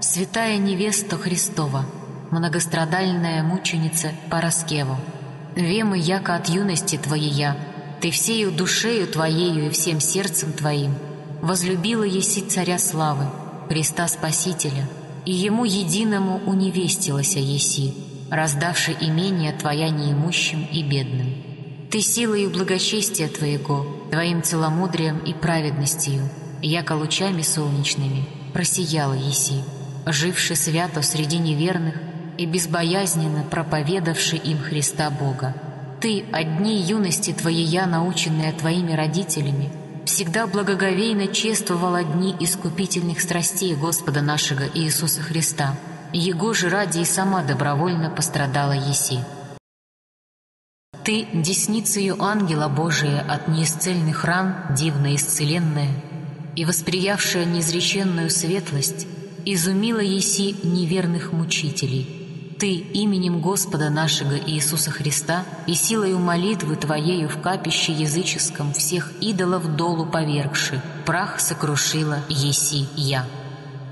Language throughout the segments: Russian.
святая невеста Христова, многострадальная мученица Параскеву, вемы яко от юности Твоея, Ты всею душею Твоею и всем сердцем Твоим. Возлюбила еси Царя Славы, Христа Спасителя, и Ему единому уневестилася еси, раздавши имение Твоя неимущим и бедным. Ты силою благочестия Твоего, Твоим целомудрием и праведностью, яко лучами солнечными, просияла еси, живши свято среди неверных и безбоязненно проповедавши им Христа Бога. Ты, одни юности Твоей, наученная Твоими родителями, всегда благоговейно чествовал одни искупительных страстей Господа нашего Иисуса Христа. Его же ради и сама добровольно пострадала еси. Ты, десницею ангела Божия от неисцельных ран, дивно исцеленная, и восприявшая неизреченную светлость, изумила еси неверных мучителей. Ты именем Господа нашего Иисуса Христа и силою молитвы Твоею в капище языческом всех идолов долу повергши, прах сокрушила еси я.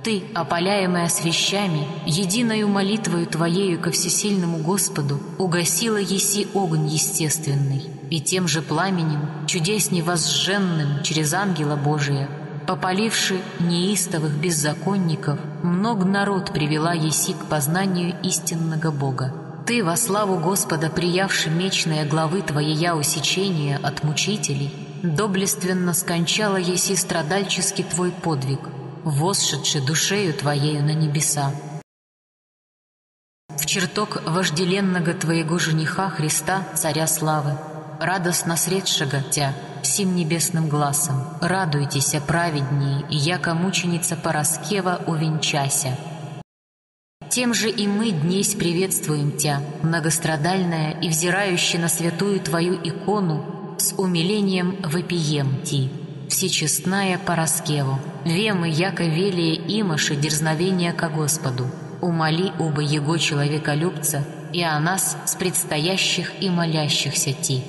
Ты, опаляемая свещами, единою молитвою Твоею ко всесильному Господу, угасила еси огонь естественный, и тем же пламенем, чудесней возжженным через ангела Божия, попаливши неистовых беззаконников, много народ привела еси к познанию истинного Бога. Ты, во славу Господа, приявши мечные главы Твоея усечения от мучителей, доблественно скончала еси страдальческий Твой подвиг, восшедший душею Твоею на небеса. В чертог вожделенного Твоего жениха Христа, Царя Славы, радостно средшего Тя, всем небесным глазом, радуйтесь, праведнее, яко мученица Пороскева увенчася. Тем же и мы днесь приветствуем Тя, многострадальная и взирающая на святую Твою икону, с умилением вопием Ти, всечестная Пороскеву, вемы яко велие имаши дерзновения ко Господу, умоли оба Его человеколюбца и о нас с предстоящих и молящихся Ти.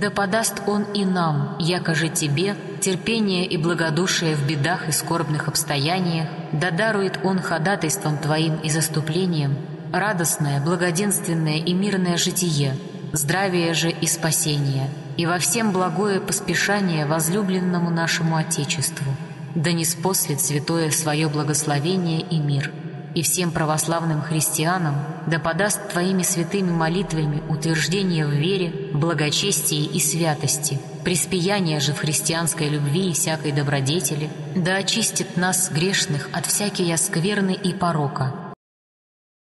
Да подаст Он и нам, якоже Тебе, терпение и благодушие в бедах и скорбных обстояниях, да дарует Он ходатайством Твоим и заступлением радостное, благоденственное и мирное житие, здравие же и спасение, и во всем благое поспешание возлюбленному нашему Отечеству, да не спослед святое свое благословение и мир» и всем православным христианам да подаст Твоими святыми молитвами утверждение в вере, благочестии и святости, приспияние же в христианской любви и всякой добродетели, да очистит нас, грешных, от всякие скверны и порока,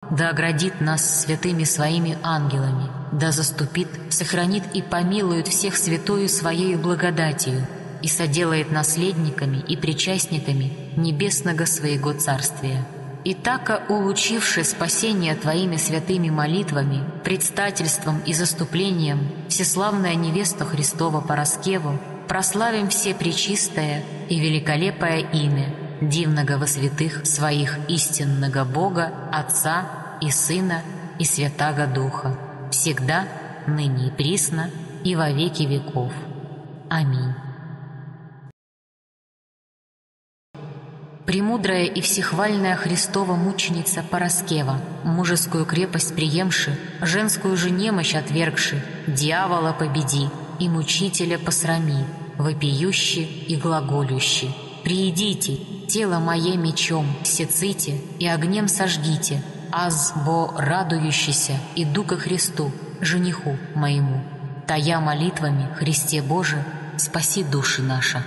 да оградит нас святыми своими ангелами, да заступит, сохранит и помилует всех святою Своею благодатью и соделает наследниками и причастниками небесного Своего Царствия. И тако улучивши спасение Твоими святыми молитвами, предстательством и заступлением, всеславная невеста Христова Пороскеву, прославим все пречистое и великолепое имя дивного во святых своих истинного Бога, Отца и Сына и Святаго Духа, всегда, ныне и присно, и во веки веков. Аминь. Премудрая и всехвальная Христова мученица Пороскева, мужескую крепость приемши, женскую же немощь отвергши, дьявола победи и мучителя посрами, вопиющи и глаголющи. «Приидите, тело мое мечом, сеците и огнем сожгите, аз бо радующийся, иду ко Христу, жениху моему. Тая молитвами, Христе Боже, спаси души наши».